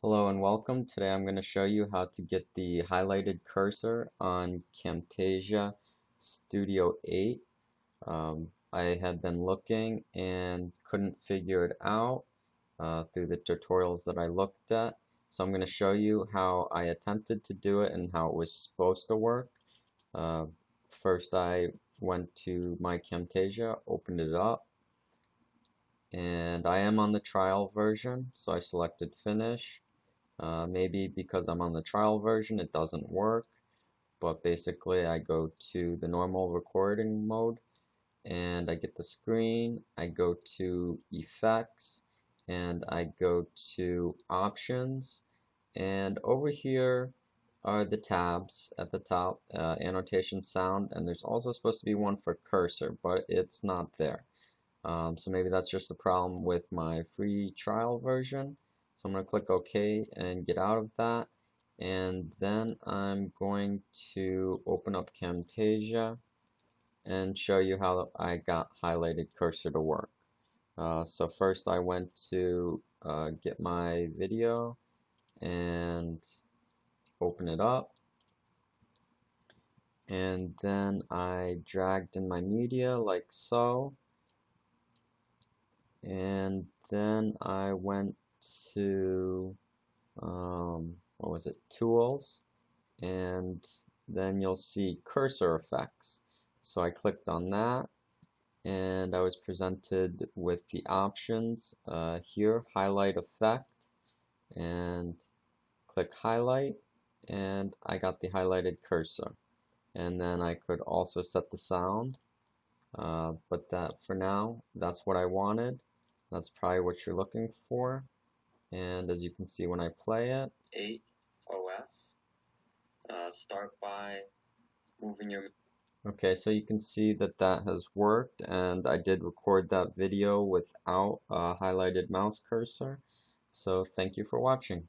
Hello and welcome. Today I'm going to show you how to get the highlighted cursor on Camtasia Studio 8. Um, I had been looking and couldn't figure it out uh, through the tutorials that I looked at. So I'm going to show you how I attempted to do it and how it was supposed to work. Uh, first I went to my Camtasia, opened it up, and I am on the trial version so I selected finish uh, maybe because I'm on the trial version it doesn't work but basically I go to the normal recording mode and I get the screen I go to effects and I go to options and over here are the tabs at the top uh, annotation sound and there's also supposed to be one for cursor but it's not there. Um, so maybe that's just a problem with my free trial version so I'm going to click OK and get out of that. And then I'm going to open up Camtasia and show you how I got highlighted cursor to work. Uh, so first I went to uh, get my video and open it up and then I dragged in my media like so and then I went to um, what was it tools? And then you'll see cursor effects. So I clicked on that and I was presented with the options uh, here highlight effect and click highlight and I got the highlighted cursor. And then I could also set the sound uh, but that for now that's what I wanted. That's probably what you're looking for and as you can see when I play it 8 OS uh, start by moving your okay so you can see that that has worked and I did record that video without a highlighted mouse cursor. So thank you for watching